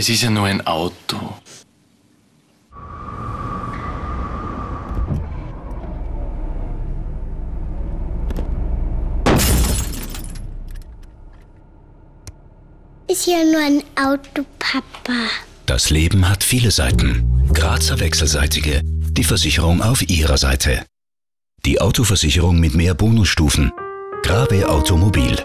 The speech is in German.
Es ist ja nur ein Auto. Ist ja nur ein Auto, Papa. Das Leben hat viele Seiten. Grazer Wechselseitige. Die Versicherung auf Ihrer Seite. Die Autoversicherung mit mehr Bonusstufen. Grabe Automobil.